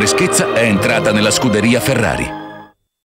freschezza è entrata nella scuderia Ferrari.